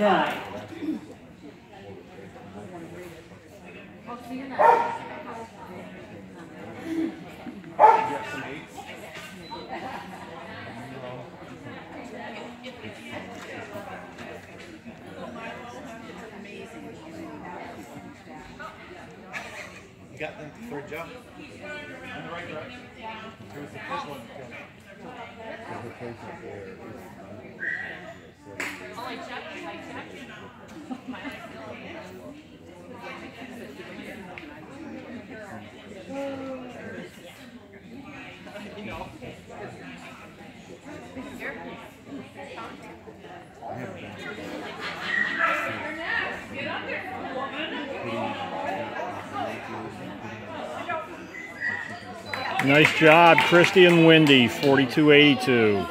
guy. You got them for a jump. In the right direction. There was the first one. Nice job, Christy and Wendy, 4282.